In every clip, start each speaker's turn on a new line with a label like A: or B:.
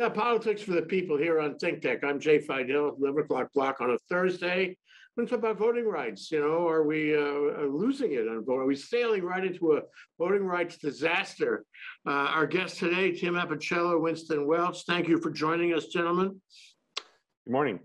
A: Yeah, politics for the people here on Think Tech. I'm Jay Fidell, 11 o'clock block on a Thursday. We're talk about voting rights. You know, are we uh, losing it on voting? Are we sailing right into a voting rights disaster? Uh, our guest today, Tim Apicella, Winston Welch. Thank you for joining us, gentlemen.
B: Good morning.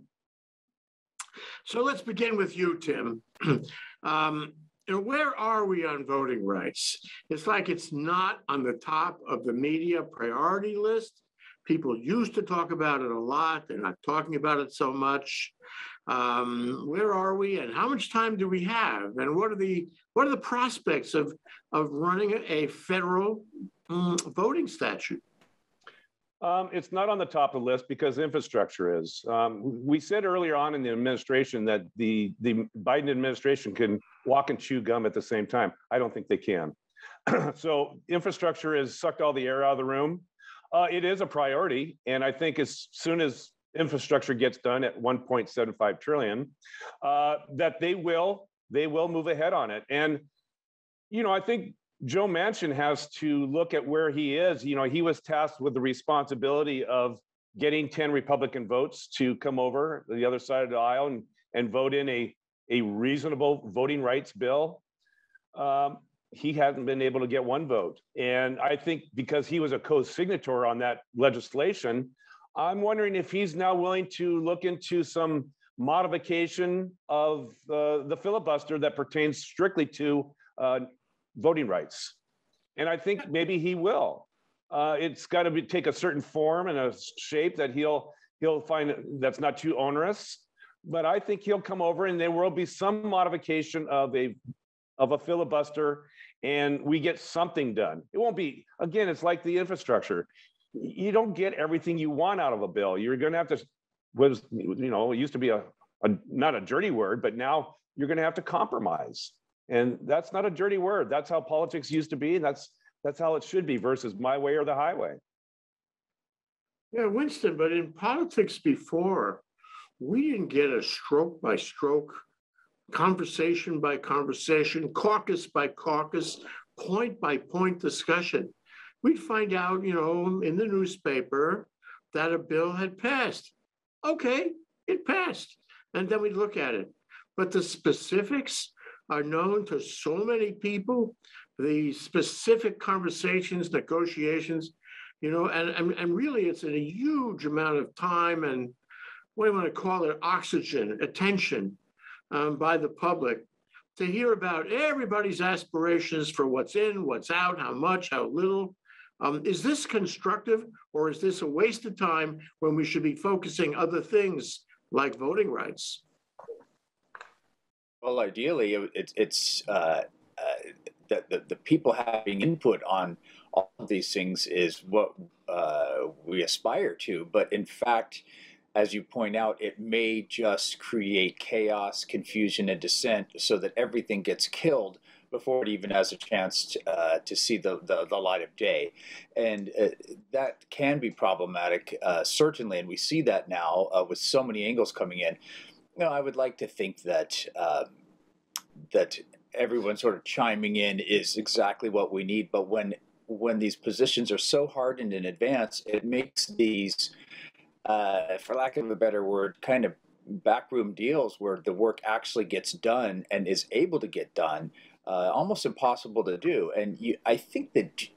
A: So let's begin with you, Tim. um, you know, where are we on voting rights? It's like it's not on the top of the media priority list. People used to talk about it a lot. They're not talking about it so much. Um, where are we, and how much time do we have, and what are the what are the prospects of of running a federal um, voting statute?
B: Um, it's not on the top of the list because infrastructure is. Um, we said earlier on in the administration that the the Biden administration can walk and chew gum at the same time. I don't think they can. so infrastructure has sucked all the air out of the room. Uh, it is a priority, and I think as soon as infrastructure gets done at 1.75 trillion, uh, that they will they will move ahead on it. And you know, I think Joe Manchin has to look at where he is. You know, he was tasked with the responsibility of getting 10 Republican votes to come over the other side of the aisle and, and vote in a, a reasonable voting rights bill. Um, he hasn't been able to get one vote. And I think because he was a co-signator on that legislation, I'm wondering if he's now willing to look into some modification of uh, the filibuster that pertains strictly to uh, voting rights. And I think maybe he will. Uh, it's got to take a certain form and a shape that he'll he'll find that's not too onerous. But I think he'll come over and there will be some modification of a of a filibuster and we get something done. It won't be, again, it's like the infrastructure. You don't get everything you want out of a bill. You're going to have to, was, you know, it used to be a, a not a dirty word, but now you're going to have to compromise. And that's not a dirty word. That's how politics used to be. And that's, that's how it should be versus my way or the highway.
A: Yeah, Winston, but in politics before, we didn't get a stroke by stroke conversation by conversation, caucus by caucus, point by point discussion. We'd find out, you know, in the newspaper that a bill had passed. Okay, it passed. And then we'd look at it. But the specifics are known to so many people, the specific conversations, negotiations, you know, and, and, and really it's in a huge amount of time and what do you want to call it, oxygen, attention um, by the public to hear about everybody's aspirations for what's in, what's out, how much, how little. Um, is this constructive or is this a waste of time when we should be focusing other things like voting rights?
C: Well, ideally, it, it's uh, uh, the, the, the people having input on all of these things is what uh, we aspire to. But in fact, as you point out, it may just create chaos, confusion, and dissent so that everything gets killed before it even has a chance to, uh, to see the, the, the, light of day. And uh, that can be problematic, uh, certainly, and we see that now uh, with so many angles coming in. Know, I would like to think that um, that everyone sort of chiming in is exactly what we need, but when when these positions are so hardened in advance, it makes these uh, for lack of a better word, kind of backroom deals where the work actually gets done and is able to get done, uh, almost impossible to do. And you, I think that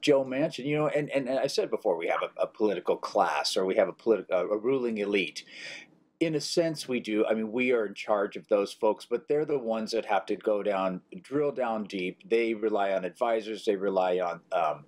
C: Joe Manchin, you know, and, and, I said before, we have a, a political class or we have a political, a ruling elite. In a sense, we do. I mean, we are in charge of those folks, but they're the ones that have to go down, drill down deep. They rely on advisors. They rely on um,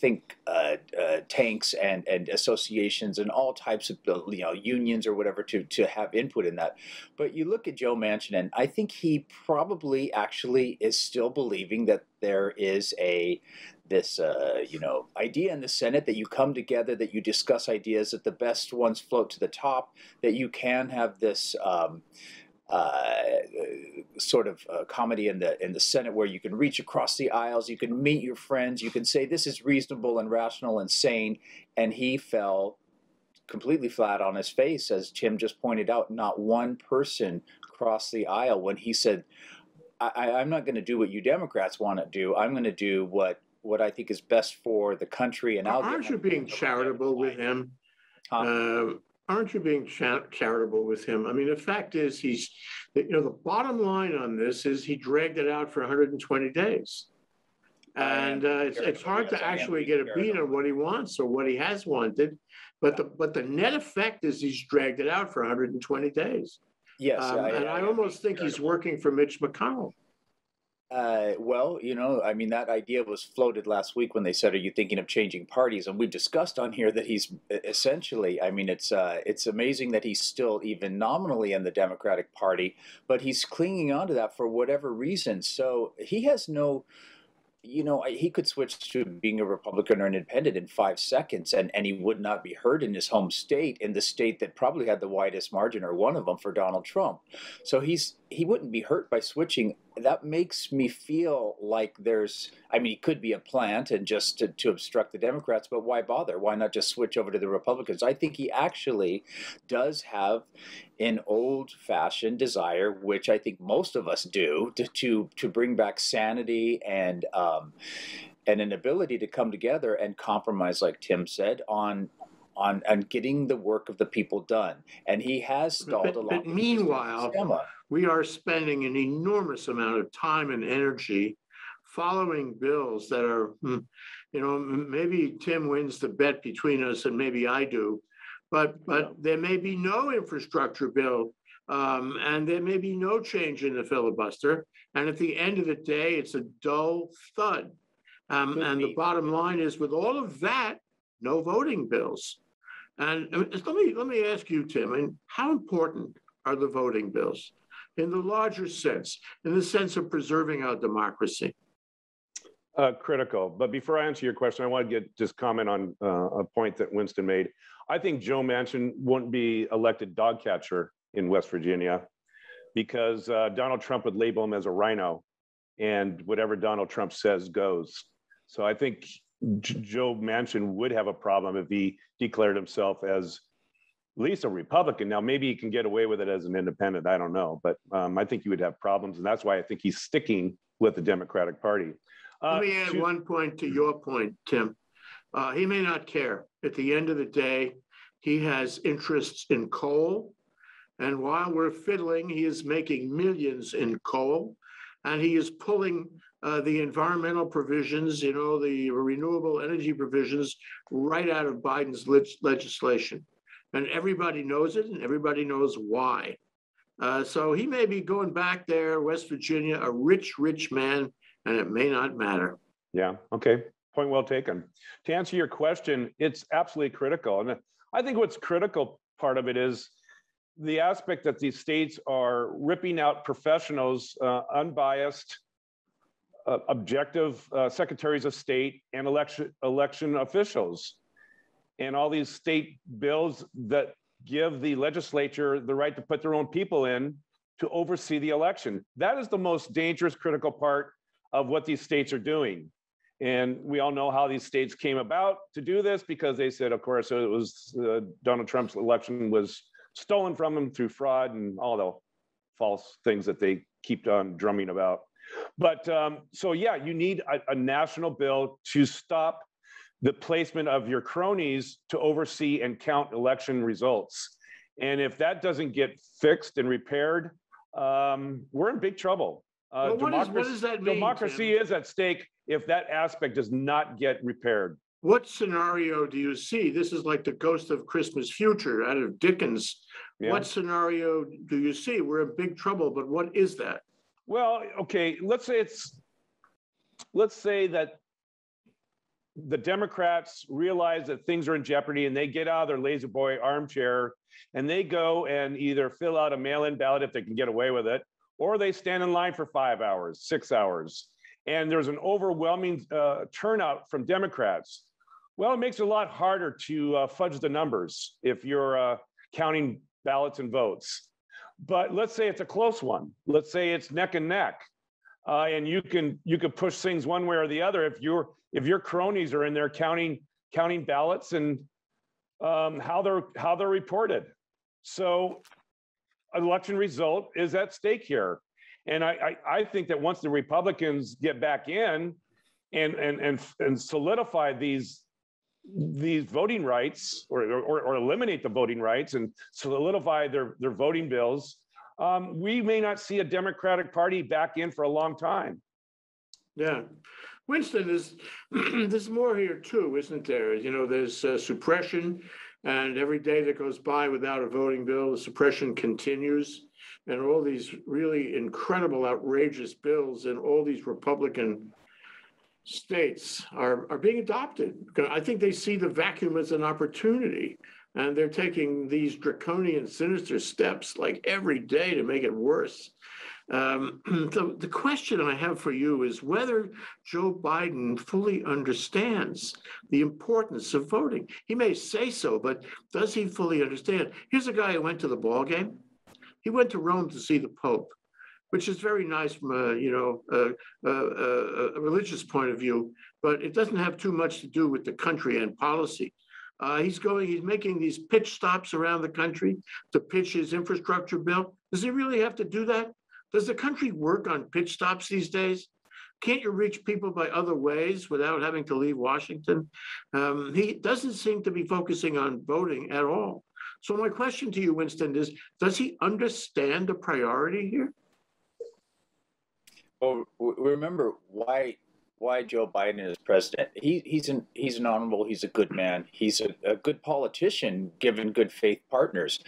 C: think uh, uh, tanks and, and associations and all types of you know unions or whatever to to have input in that. But you look at Joe Manchin, and I think he probably actually is still believing that there is a this uh, you know idea in the Senate that you come together, that you discuss ideas, that the best ones float to the top, that you can have this. Um, uh, sort of uh, comity in the in the Senate where you can reach across the aisles, you can meet your friends, you can say this is reasonable and rational and sane, and he fell completely flat on his face, as Tim just pointed out. Not one person crossed the aisle when he said, I, am not going to do what you Democrats want to do. I'm going to do what what I think is best for the country." And
A: Aren't you being charitable with him?
C: Tom,
A: Uh, Aren't you being cha- charitable with him? I mean, the fact is, he's, you know, the bottom line on this is he dragged it out for 120 days. And uh, it's, it's hard to actually get a beat on what he wants or what he has wanted. But the, but the net effect is he's dragged it out for 120 days.
C: yes.
A: Um, And I almost think he's working for Mitch McConnell.
C: Uh, well, you know, I mean, that idea was floated last week when they said, "Are you thinking of changing parties?" And we've discussed on here that he's essentially. I mean, it's uh, it's amazing that he's still even nominally in the Democratic Party, but he's clinging on to that for whatever reason. So he has no. You know, he could switch to being a Republican or an independent in five seconds, and, and he would not be heard in his home state, in the state that probably had the widest margin, or one of them, for Donald Trump. So he's he wouldn't be hurt by switching. That makes me feel like there's. I mean, he could be a plant and just to, to obstruct the Democrats, but why bother? Why not just switch over to the Republicans? I think he actually does have an old-fashioned desire, which I think most of us do, to to, to bring back sanity and um, and an ability to come together and compromise, like Tim said, on. On, on getting the work of the people done, and he has stalled
A: But-
C: along.
A: but meanwhile. We are spending an enormous amount of time and energy following bills that are, hmm, you know, maybe Tim wins the bet between us and maybe I do. But, but there may be no infrastructure bill um, and there may be no change in the filibuster. And at the end of the day, it's a dull thud. Um, and the bottom line is with all of that, no voting bills. And uh, let me, let me ask you, Tim, and how important are the voting bills? In the larger sense, in the sense of preserving our democracy.
B: Uh, critical. But before I answer your question, I want to get just comment on uh, a point that Winston made. I think Joe Manchin won't be elected dog catcher in West Virginia because uh, Donald Trump would label him as a RINO, and whatever Donald Trump says goes. So I think J- Joe Manchin would have a problem if he declared himself as least a Republican. Now, maybe he can get away with it as an independent. I don't know, but um, I think he would have problems, and that's why I think he's sticking with the Democratic Party. Uh,
A: Let me add one point to your point, Tim. Uh, he may not care. At the end of the day, he has interests in coal. And while we're fiddling, he is making millions in coal. And he is pulling uh, the environmental provisions, you know, the renewable energy provisions right out of Biden's leg- legislation. And everybody knows it and everybody knows why. Uh, so he may be going back there, West Virginia, a rich, rich man, and it may not matter.
B: Yeah, okay. Point well taken. To answer your question, it's absolutely critical. And I think what's critical part of it is the aspect that these states are ripping out professionals, uh, unbiased, uh, objective uh, secretaries of state and election election officials, and all these state bills that give the legislature the right to put their own people in to oversee the election. That is the most dangerous, critical part of what these states are doing. And we all know how these states came about to do this because they said, of course, it was uh, Donald Trump's election was stolen from him through fraud and all the false things that they keep on drumming about. But um, so, yeah, you need a, a national bill to stop the placement of your cronies to oversee and count election results. And if that doesn't get fixed and repaired, um, we're in big trouble. Uh,
A: Well, what is- what
B: democracy-
A: does that mean,
B: Democracy
A: Tim?
B: is at stake if that aspect does not get repaired.
A: What scenario do you see? This is like the ghost of Christmas future out of Dickens.
B: Yeah.
A: What scenario do you see? We're in big trouble, but what is that?
B: Well, okay, let's say it's, let's say that the Democrats realize that things are in jeopardy and they get out of their La-Z-Boy armchair and they go and either fill out a mail-in ballot if they can get away with it, or they stand in line for five hours, six hours. And there's an overwhelming uh, turnout from Democrats. Well, it makes it a lot harder to uh, fudge the numbers if you're uh, counting ballots and votes. But let's say it's a close one. Let's say it's neck and neck, uh, and you can you can push things one way or the other if your if your cronies are in there counting counting ballots and um, how they're how they're reported. So, election result is at stake here, and I I, I think that once the Republicans get back in and and and and solidify these these voting rights or, or, or eliminate the voting rights and solidify their, their voting bills, um, we may not see a Democratic Party back in for a long time.
A: Yeah. Winston, there's, there's more here too, isn't there? You know, there's uh, suppression, and every day that goes by without a voting bill, the suppression continues. And all these really incredible, outrageous bills in all these Republican states are, are being adopted. I think they see the vacuum as an opportunity. And they're taking these draconian, sinister steps like every day to make it worse. Um, the, the question I have for you is whether Joe Biden fully understands the importance of voting. He may say so, but does he fully understand? Here's a guy who went to the ball game. He went to Rome to see the Pope, which is very nice from a you know a, a, a religious point of view, but it doesn't have too much to do with the country and policy. Uh, he's going, he's making these pitch stops around the country to pitch his infrastructure bill. Does he really have to do that? Does the country work on pitch stops these days? Can't you reach people by other ways without having to leave Washington? Um, he doesn't seem to be focusing on voting at all. So my question to you, Winston, is does he understand the priority here?
C: Well, remember why why Joe Biden is president. He, he's an he's an honorable. He's a good man. He's a, a good politician, given good faith partners.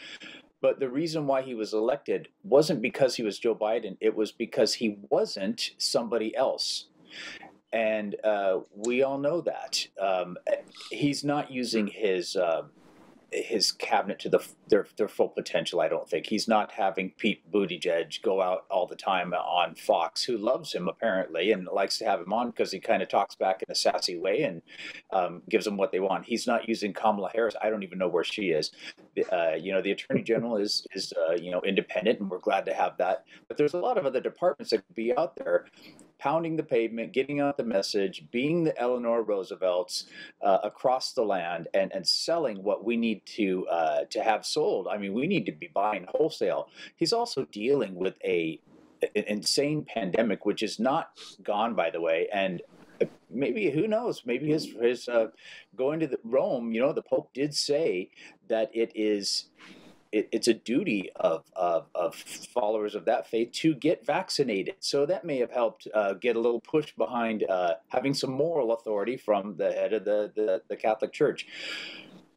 C: But the reason why he was elected wasn't because he was Joe Biden. It was because he wasn't somebody else. And uh, we all know that. Um, he's not using his. Uh, his cabinet to the their their full potential. I don't think he's not having Pete Buttigieg go out all the time on Fox, who loves him apparently and likes to have him on because he kind of talks back in a sassy way and um, gives them what they want. He's not using Kamala Harris. I don't even know where she is. Uh, you know, the Attorney General is is uh, you know independent, and we're glad to have that. But there's a lot of other departments that could be out there pounding the pavement, getting out the message, being the Eleanor Roosevelts uh, across the land, and and selling what we need to uh, to have sold. I mean, we need to be buying wholesale. He's also dealing with a an insane pandemic, which is not gone, by the way, and maybe who knows maybe his his uh, going to the rome you know the pope did say that it is it, it's a duty of, of, of, followers of that faith to get vaccinated. So that may have helped uh, get a little push behind uh, having some moral authority from the head of the, the, the Catholic Church.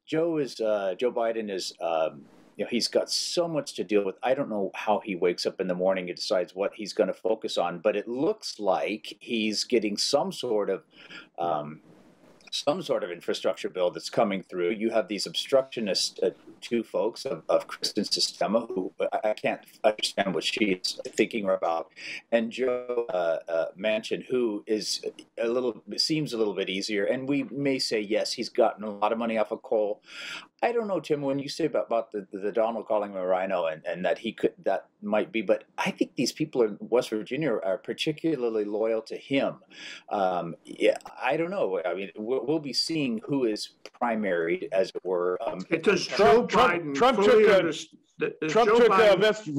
C: Joe is uh, Joe Biden is. Um, you know, he's got so much to deal with. I don't know how he wakes up in the morning and decides what he's going to focus on, but it looks like he's getting some sort of um, some sort of infrastructure bill that's coming through. You have these obstructionist uh, two folks of, of Kyrsten Sinema, who I can't understand what she's thinking about, and Joe uh, uh, Manchin, who is a little seems a little bit easier. And we may say yes, he's gotten a lot of money off of coal. I don't know, Tim, when you say about, about the, the, Donald calling him a RINO and, and that he could, that might be, but I think these people in West Virginia are particularly loyal to him. Um, yeah, I don't know. I mean, we'll, we'll, be seeing who is primary, as it were. Um,
A: does Joe Biden Trump, Trump took,
B: uh, Trump Joe took uh, Biden, uh, West,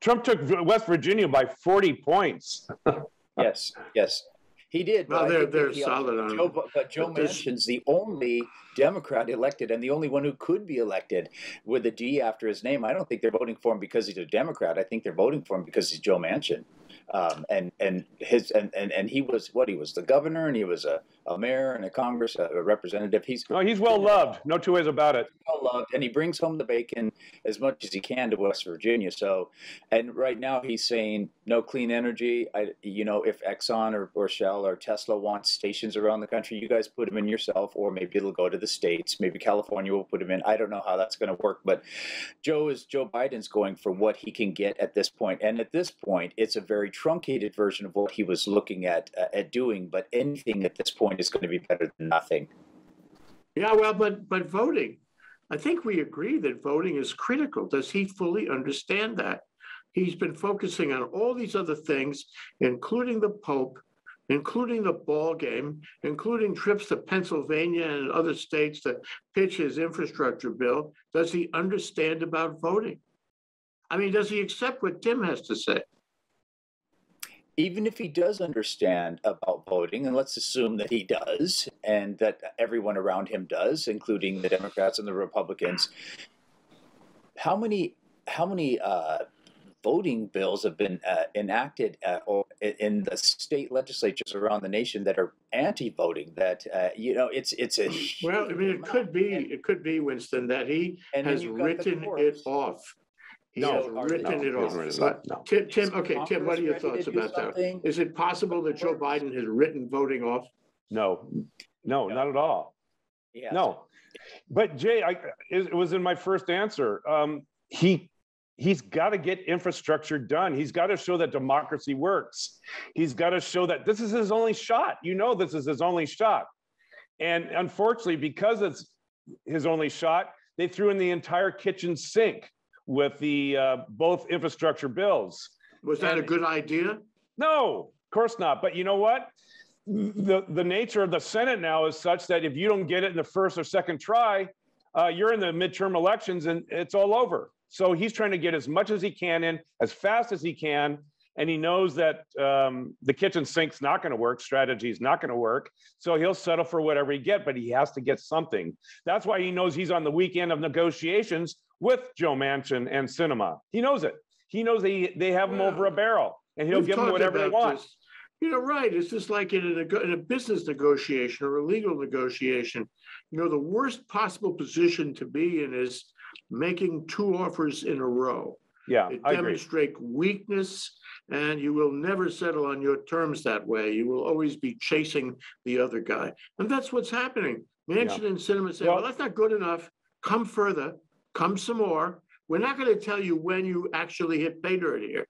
B: Trump took West Virginia by 40 points.
C: yes, yes. He did.
A: Well, they're they're solid on.
C: Joe, but Joe Manchin's the only Democrat elected and the only one who could be elected with a D after his name. I don't think they're voting for him because he's a Democrat. I think they're voting for him because he's Joe Manchin. Um, and and his and, and and he was what he was the governor and he was a, a mayor and a Congress a, a representative. He's
B: oh, he's well loved. No two ways about it.
C: Well loved, and he brings home the bacon as much as he can to West Virginia. So, and right now he's saying no clean energy. I you know if Exxon or, or Shell or Tesla wants stations around the country, you guys put them in yourself, or maybe it'll go to the states. Maybe California will put them in. I don't know how that's going to work, but Joe is Joe Biden's going for what he can get at this point, and at this point, it's a very truncated version of what he was looking at uh, at doing. But anything at this point is going to be better than nothing.
A: Yeah, well, but but voting, I think we agree that voting is critical. Does he fully understand that? He's been focusing on all these other things, including the Pope, including the ball game, including trips to Pennsylvania and other states to pitch his infrastructure bill. Does he understand about voting? I mean, does he accept what Tim has to say?
C: Even if he does understand about voting, and let's assume that he does, and that everyone around him does, including the Democrats and the Republicans, how many how many uh, voting bills have been uh, enacted uh, or in the state legislatures around the nation that are anti-voting? That uh, you know, it's it's a
A: Well, I mean, it could be,
C: And-
A: it could be, Winston, that he
C: and
A: has
C: you've got the
A: written it off. He
B: No,
A: has written
B: no,
A: it
B: he
A: off.
B: hasn't written it
A: But
B: off, no.
A: Tim, Tim, okay, Tim, what are your thoughts about that? Is it possible that Joe Biden has written voting off?
B: No, no, not at all.
C: Yeah.
B: No. But Jay, I, it it was in my first answer. Um, he, he's got to get infrastructure done. He's got to show that democracy works. He's got to show that this is his only shot. You know, this is his only shot. And unfortunately, because it's his only shot, they threw in the entire kitchen sink with the, uh, both infrastructure bills.
A: Was that a good idea?
B: No, of course not. But you know what? The, the nature of the Senate now is such that if you don't get it in the first or second try, uh, you're in the midterm elections and it's all over. So he's trying to get as much as he can in, as fast as he can. And he knows that um, the kitchen sink's not going to work, strategy is not going to work. So he'll settle for whatever he get, but he has to get something. That's why he knows he's on the weekend of negotiations with Joe Manchin and Sinema. He knows it. He knows they, they have him over a barrel and he'll
A: We've
B: give them whatever they
A: about
B: want.
A: this. You know, right, it's just like in a, in a business negotiation or a legal negotiation. You know, the worst possible position to be in is making two offers in a row.
B: Yeah,
A: It
B: I agree.
A: demonstrate weakness and you will never settle on your terms that way. You will always be chasing the other guy. And that's what's happening. Manchin and Sinema say, well,
B: Well-
A: that's not good enough. Come further, come some more. We're not going to tell you when you actually hit pay dirt here.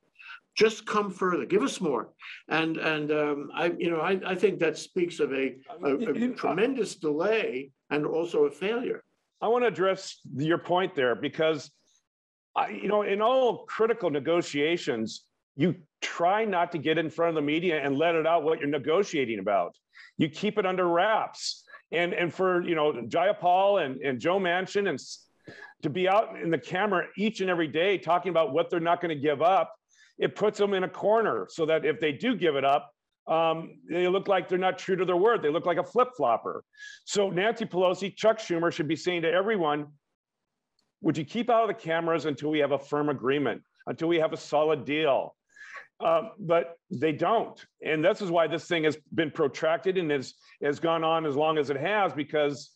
A: Just come further, give us more. And, and um, I, you know, I, I think that speaks of a, a- a tremendous delay and also a failure.
B: I want to address your point there because, I, you know, in all critical negotiations, you try not to get in front of the media and let it out what you're negotiating about. You keep it under wraps. And and for you know Jayapal and, and Joe Manchin and to be out in the camera each and every day talking about what they're not going to give up, it puts them in a corner so that if they do give it up, um, they look like they're not true to their word. They look like a flip flopper. So Nancy Pelosi, Chuck Schumer should be saying to everyone, would you keep out of the cameras until we have a firm agreement, until we have a solid deal? Um, but they don't. And this is why this thing has been protracted and has, has gone on as long as it has because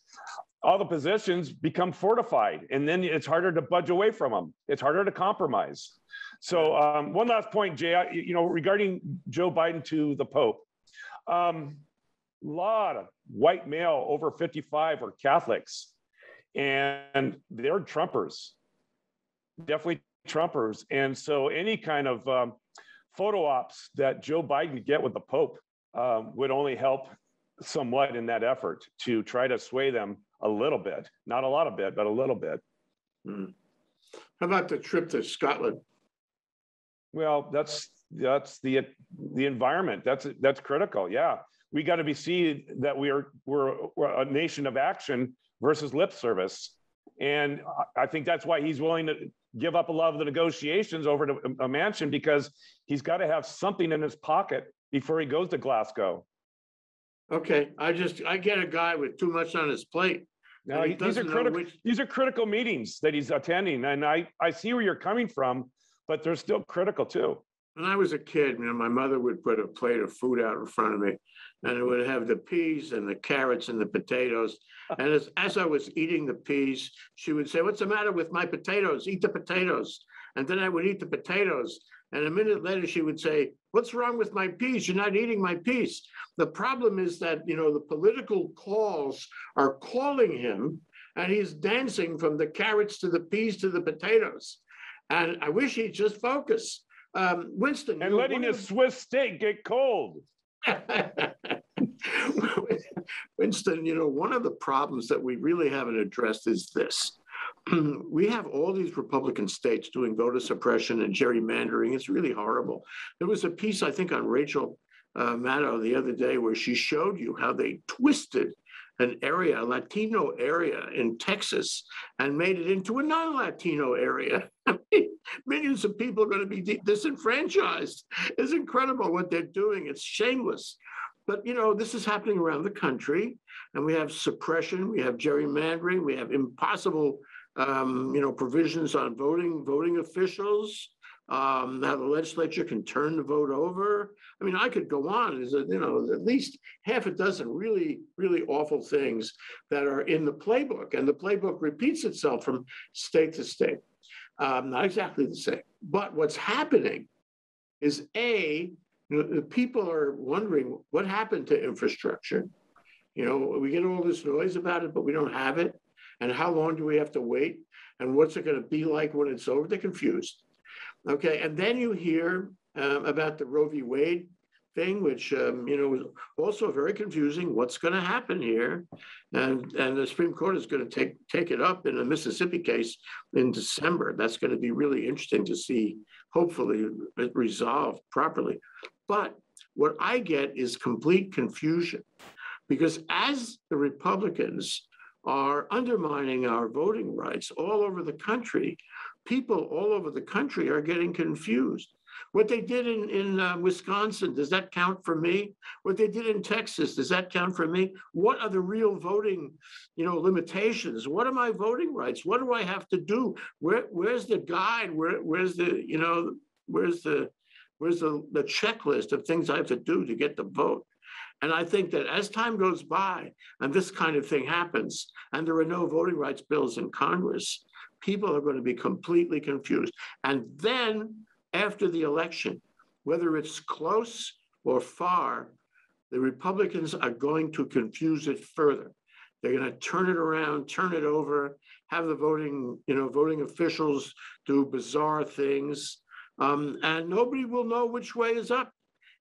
B: all the positions become fortified and then it's harder to budge away from them. It's harder to compromise. So um, one last point, Jay, you know, regarding Joe Biden to the Pope. Um, lot of white male over 55 are Catholics and they're Trumpers, definitely Trumpers. And so any kind of um, photo ops that Joe Biden get with the Pope um, would only help somewhat in that effort to try to sway them a little bit, not a lot of bit, but a little bit.
A: Hmm. How about the trip to Scotland?
B: Well, that's that's the the environment. That's that's critical. Yeah, we got to be see that we are we're, we're a nation of action versus lip service, and I- think that's why he's willing to give up a lot of the negotiations over to a- Manchin because he's got to have something in his pocket before he goes to Glasgow.
A: Okay, I just, I get a guy with too much on his plate.
B: Now,
A: he
B: these are critical.
A: which-
B: These are critical meetings that he's attending, and I I see where you're coming from, but they're still critical too.
A: When I was a kid, you know, my mother would put a plate of food out in front of me and it would have the peas and the carrots and the potatoes. And as, as I was eating the peas, she would say, what's the matter with my potatoes? Eat the potatoes. And then I would eat the potatoes. And a minute later, she would say, what's wrong with my peas? You're not eating my peas. The problem is that, you know, the political calls are calling him and he's dancing from the carrots to the peas to the potatoes. And I wish he'd just focus. Um, Winston.
B: And letting his Swiss steak get cold.
A: Winston, you know, one of the problems that we really haven't addressed is this. we have all these Republican states doing voter suppression and gerrymandering. It's really horrible. There was a piece, I think, on Rachel uh, Maddow the other day where she showed you how they twisted an area, a Latino area in Texas, and made it into a non-Latino area. Millions of people are going to be disenfranchised. It's incredible what they're doing. It's shameless. But you know, this is happening around the country, and we have suppression, we have gerrymandering, we have impossible, um, you know, provisions on voting voting officials. Um, how the legislature can turn the vote over. I mean, I could go on. There's a, you know at least half a dozen really really awful things that are in the playbook, and the playbook repeats itself from state to state. Um, not exactly the same, but what's happening is a you know, people are wondering what happened to infrastructure. You know, we get all this noise about it, but we don't have it. And how long do we have to wait? And what's it going to be like when it's over? They're confused. Okay, and then you hear um, about the Roe v. Wade thing, which um, you know was also very confusing. What's going to happen here? And and the Supreme Court is going to take take it up in a Mississippi case in December. That's going to be really interesting to see. Hopefully, it resolved properly. But what I get is complete confusion because as the Republicans are undermining our voting rights all over the country, people all over the country are getting confused. What they did in, in uh, Wisconsin, does that count for me? What they did in Texas, does that count for me? What are the real voting, you know, limitations? What are my voting rights? What do I have to do? Where, where's the guide? Where, where's the, you know, where's the Where's the, the checklist of things I have to do to get the vote? And I think that as time goes by and this kind of thing happens, and there are no voting rights bills in Congress, people are going to be completely confused. And then after the election, whether it's close or far, the Republicans are going to confuse it further. They're going to turn it around, turn it over, have the voting, you know, voting officials do bizarre things. Um, and nobody will know which way is up.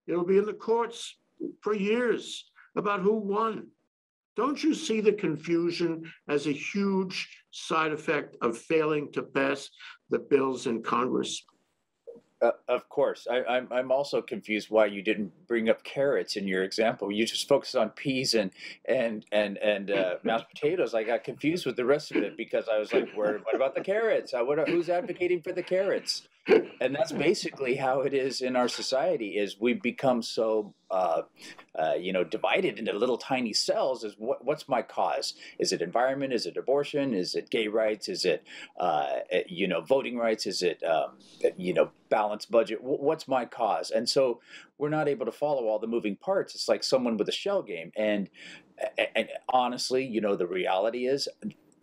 A: It'll be in the courts for years about who won. Don't you see the confusion as a huge side effect of failing to pass the bills in Congress?
C: Uh, of course, I, am I'm, I'm also confused why you didn't bring up carrots in your example. You just focused on peas and and and and uh, mashed potatoes. I got confused with the rest of it because I was like, "Where? What about the carrots? Uh, what, who's advocating for the carrots?" And that's basically how it is in our society is we've become so uh, uh, you know divided into little tiny cells is what, what's my cause? Is it environment? Is it abortion? Is it gay rights? Is it uh, eh, you know voting rights? Is it um, you know balanced budget? What's my cause? And so we're not able to follow all the moving parts. It's like someone with a shell game. And and honestly you know the reality is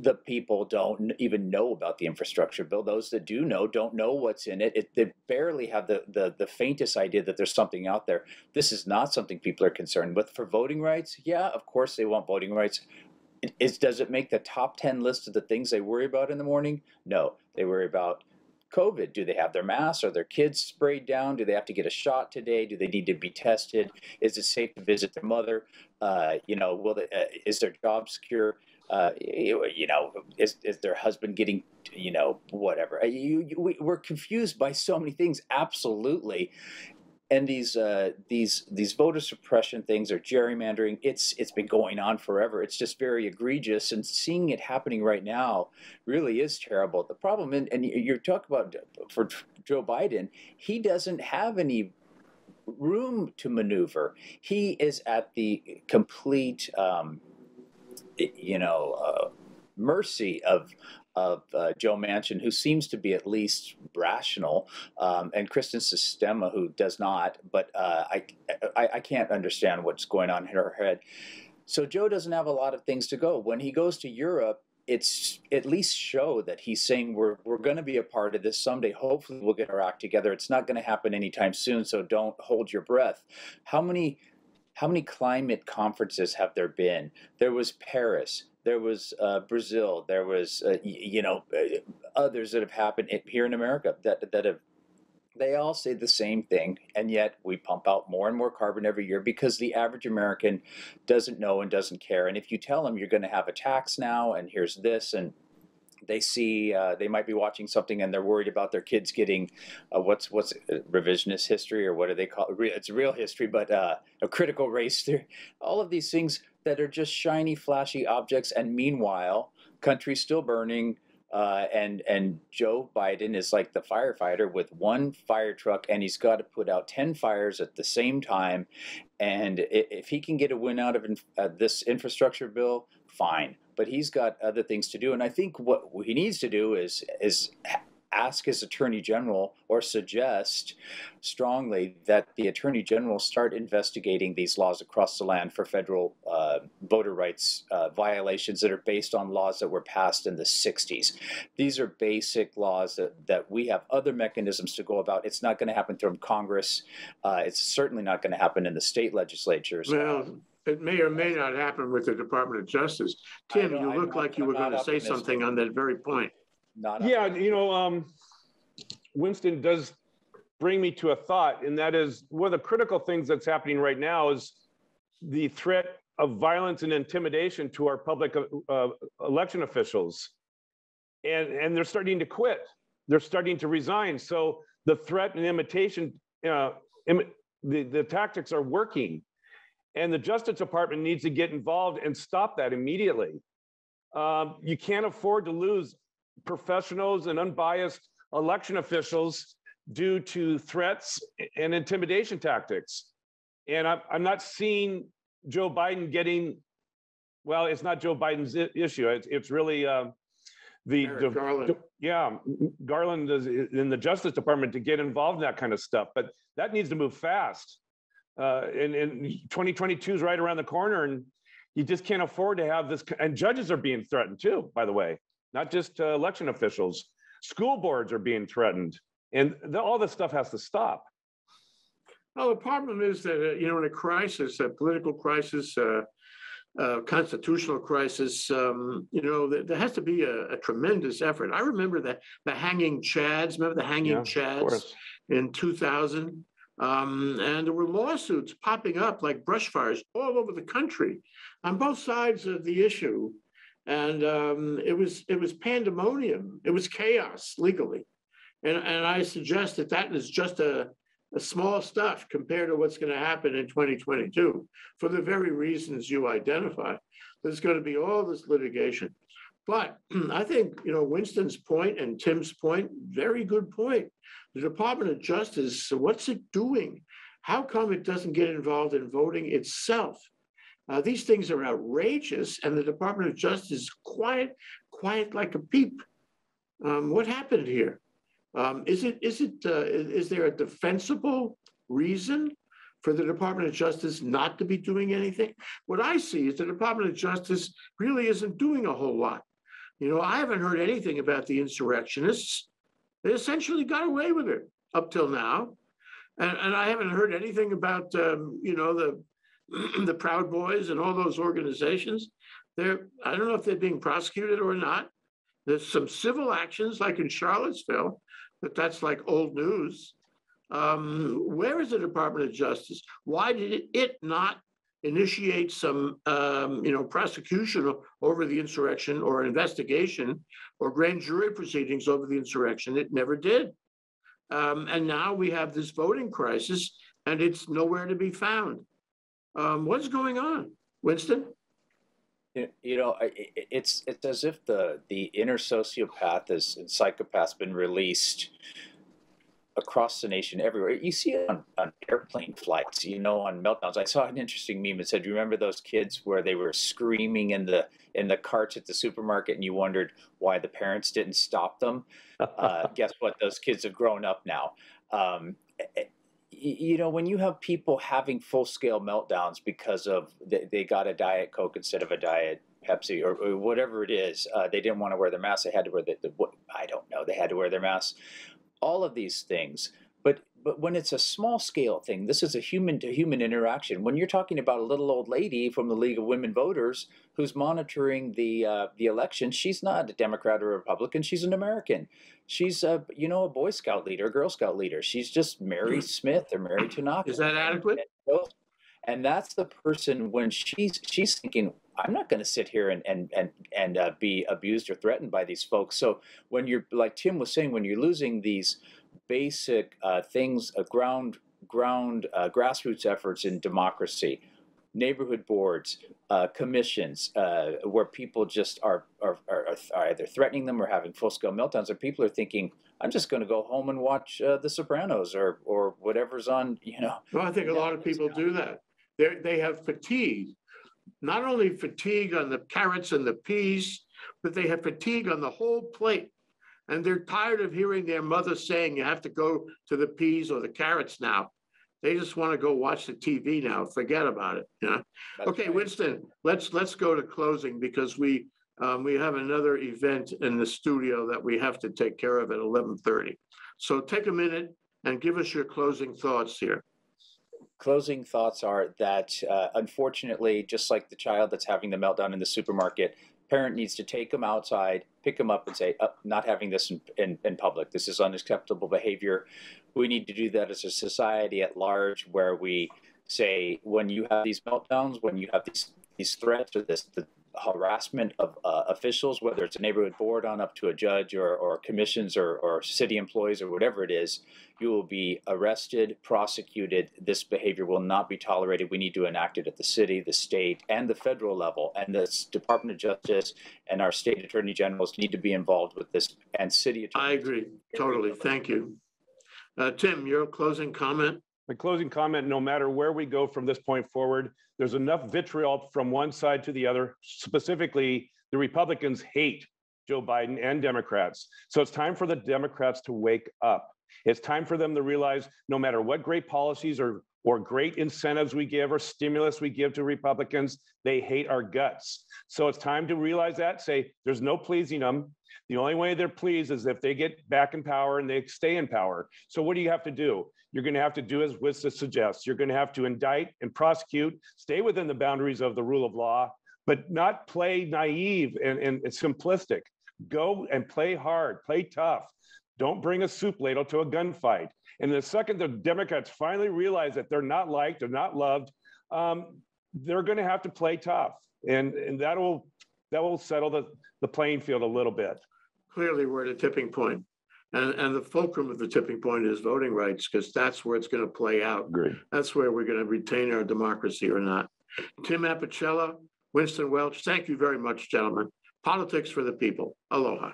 C: the people don't even know about the infrastructure bill. Those that do know don't know what's in it. it. They barely have the, the, the faintest idea that there's something out there. This is not something people are concerned with. For voting rights, yeah, of course they want voting rights. Is, does it make the top 10 list of the things they worry about in the morning? No. They worry about COVID? Do they have their masks? Are their kids sprayed down? Do they have to get a shot today? Do they need to be tested? Is it safe to visit their mother? Uh, you know, will they, uh, is their job secure? Uh, you, you, know, is, is their husband getting, you know, whatever. Uh, you, you, we, we're confused by so many things. Absolutely. And these uh, these these voter suppression things are gerrymandering. It's it's been going on forever. It's just very egregious, and seeing it happening right now really is terrible. The problem, and, and you're talking about for Joe Biden, he doesn't have any room to maneuver. He is at the complete um, you know, uh, mercy of of uh, Joe Manchin, who seems to be at least rational, um, and Kyrsten Sinema, who does not. But uh, I, I, I can't understand what's going on in her head. So Joe doesn't have a lot of things to go. When he goes to Europe, it's at least show that he's saying we're we're going to be a part of this someday. Hopefully, we'll get our act together. It's not going to happen anytime soon. So don't hold your breath. How many how many climate conferences have there been? There was Paris, there was uh, Brazil, there was uh, you know uh, others that have happened here in America that that have. They all say the same thing, and yet we pump out more and more carbon every year because the average American doesn't know and doesn't care. And if you tell them you're going to have a tax now, and here's this, and they see uh, they might be watching something and they're worried about their kids getting uh, what's what's revisionist history or what do they call it? It's real history, but uh, a critical race theory. All of these things that are just shiny, flashy objects, and meanwhile, country's still burning. Uh, and and Joe Biden is like the firefighter with one fire truck, and he's got to put out ten fires at the same time. And if he can get a win out of uh, this infrastructure bill, fine. But he's got other things to do, and I think what he needs to do is is ask his attorney general or suggest strongly that the attorney general start investigating these laws across the land for federal uh, voter rights uh, violations that are based on laws that were passed in the 60s. These are basic laws that, that we have other mechanisms to go about. It's not going to happen through Congress. Uh, it's certainly not going to happen in the state legislatures.
A: Well, it may or may not happen with the Department of Justice. Tim, you look like you were going to say something on that very point
B: not. Yeah, you know, um, Winston does bring me to a thought, and that is one of the critical things that's happening right now is the threat of violence and intimidation to our public uh, uh, election officials, and and they're starting to quit. They're starting to resign. So the threat and imitation, uh, Im- the the tactics are working, and the Justice Department needs to get involved and stop that immediately. Um, you can't afford to lose professionals and unbiased election officials due to threats and intimidation tactics. And I'm, I'm not seeing Joe Biden getting, well, it's not Joe Biden's issue. It's, it's really uh, the, the
A: Garland.
B: yeah, Garland is in the Justice Department to get involved in that kind of stuff. But that needs to move fast. Uh, and, and 2022 is right around the corner, and you just can't afford to have this. And judges are being threatened too, by the way not just uh, election officials. School boards are being threatened, and the, all this stuff has to stop.
A: Well, the problem is that uh, you know, in a crisis, a political crisis, uh, uh, constitutional crisis, um, you know, there, there, has to be a, a, tremendous effort. I remember that the hanging chads. Remember the hanging yeah, chads in 2000. Um, and there were lawsuits popping up like brush fires all over the country on both sides of the issue and um, it was it was pandemonium. It was chaos legally, and and I suggest that that is just a a small stuff compared to what's going to happen in 2022 for the very reasons you identify. There's going to be all this litigation. But I think, you know, Winston's point and Tim's point, very good point. The Department of Justice, what's it doing? How come it doesn't get involved in voting itself? Uh, these things are outrageous, and the Department of Justice is quiet, quiet like a peep. Um, what happened here? Um, is it is it uh, is there a defensible reason for the Department of Justice not to be doing anything? What I see is the Department of Justice really isn't doing a whole lot. You know, I haven't heard anything about the insurrectionists. They essentially got away with it up till now. And, and I haven't heard anything about, um, you know, the the Proud Boys and all those organizations. They're, I don't know if they're being prosecuted or not. There's some civil actions like in Charlottesville, but that's like old news. Um, where is the Department of Justice? Why did it not initiate some, um, you know, prosecution over the insurrection or investigation or grand jury proceedings over the insurrection? It never did. Um, and now we have this voting crisis and it's nowhere to be found. Um, what's going on, Winston?
C: You know, it's it's as if the the inner sociopath is and psychopath's been released across the nation everywhere. You see it on, on airplane flights, you know, on meltdowns. I saw an interesting meme that said, "Do you remember those kids where they were screaming in the in the carts at the supermarket, and you wondered why the parents didn't stop them?" Uh, guess what? Those kids have grown up now. Um, you know, when you have people having full scale meltdowns because of they, they, got a diet coke instead of a diet Pepsi or, or whatever it is, uh, they didn't want to wear their mask. They had to wear the, the I don't know. They had to wear their mask. All of these things, but but when it's a small scale thing, this is a human to human interaction. When you're talking about a little old lady from the League of Women Voters who's monitoring the uh, the election, she's not a Democrat or a Republican. She's an American. She's a you know a Boy Scout leader, a Girl Scout leader. She's just Mary hmm. Smith or Mary Tanaka.
A: Is that adequate?
C: And that's the person when she's she's thinking, I'm not going to sit here and and and and uh, be abused or threatened by these folks. So when you're like Tim was saying, when you're losing these basic uh, things, uh, ground ground uh, grassroots efforts in democracy. neighborhood boards, uh, commissions, uh, where people just are, are, are, are either threatening them or having full scale meltdowns, and people are thinking, I'm just going to go home and watch uh, The Sopranos or or whatever's on, you know.
A: Well, I think a lot of people do that. They they have fatigue, not only fatigue on the carrots and the peas, but they have fatigue on the whole plate. And they're tired of hearing their mother saying you have to go to the peas or the carrots now. They just want to go watch the TV now. Forget about it. You know.
C: That's
A: Okay,
C: right.
A: Winston, let's let's go to closing because we um, we have another event in the studio that we have to take care of at eleven thirty. So take a minute and give us your closing thoughts here.
C: Closing thoughts are that uh, unfortunately, just like the child that's having the meltdown in the supermarket, parent needs to take them outside, pick them up, and say, oh, "Not having this in, in, in public. This is unacceptable behavior." We need to do that as a society at large, where we say, when you have these meltdowns, when you have these these threats or this the harassment of uh, officials, whether it's a neighborhood board on up to a judge or, or commissions or, or city employees or whatever it is, you will be arrested, prosecuted. This behavior will not be tolerated. We need to enact it at the city, the state, and the federal level. And the Department of Justice and our state attorney generals need to be involved with this, and city
A: I agree, totally. Thank you. Uh, Tim, your closing comment?
B: My closing comment, no matter where we go from this point forward, there's enough vitriol from one side to the other. Specifically, the Republicans hate Joe Biden and Democrats. So it's time for the Democrats to wake up. It's time for them to realize no matter what great policies or or great incentives we give or stimulus we give to Republicans, they hate our guts. So it's time to realize that, say, there's no pleasing them. The only way they're pleased is if they get back in power and they stay in power. So what do you have to do? You're going to have to do as Winston suggests. You're going to have to indict and prosecute, stay within the boundaries of the rule of law, but not play naive and, and simplistic. Go and play hard, play tough. Don't bring a soup ladle to a gunfight. And the second the Democrats finally realize that they're not liked, they're not loved, um, they're going to have to play tough, and and that will that will settle the the playing field a little bit.
A: Clearly, we're at a tipping point. And, and the fulcrum of the tipping point is voting rights, because that's where it's going to play out.
B: Agreed.
A: That's where we're going to retain our democracy or not. Tim Apicella, Winston Welch, thank you very much, gentlemen. Politics for the people. Aloha.